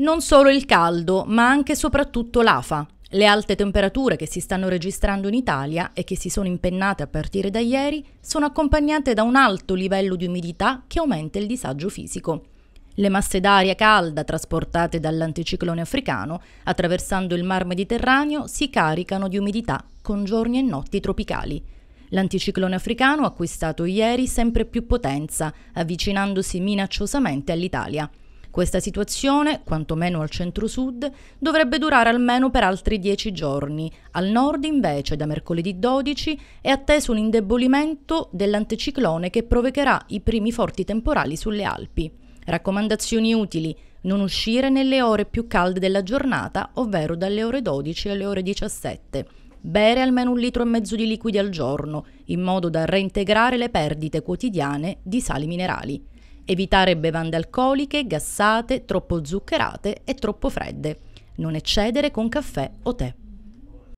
Non solo il caldo, ma anche e soprattutto l'afa. Le alte temperature che si stanno registrando in Italia e che si sono impennate a partire da ieri sono accompagnate da un alto livello di umidità che aumenta il disagio fisico. Le masse d'aria calda trasportate dall'anticiclone africano attraversando il mar Mediterraneo si caricano di umidità con giorni e notti tropicali. L'anticiclone africano ha acquistato ieri sempre più potenza, avvicinandosi minacciosamente all'Italia. Questa situazione, quantomeno al centro-sud, dovrebbe durare almeno per altri dieci giorni. Al nord, invece, da mercoledì 12 è atteso un indebolimento dell'anticiclone che provocherà i primi forti temporali sulle Alpi. Raccomandazioni utili. Non uscire nelle ore più calde della giornata, ovvero dalle ore 12 alle ore 17. Bere almeno un litro e mezzo di liquidi al giorno, in modo da reintegrare le perdite quotidiane di sali minerali. Evitare bevande alcoliche, gassate, troppo zuccherate e troppo fredde. Non eccedere con caffè o tè.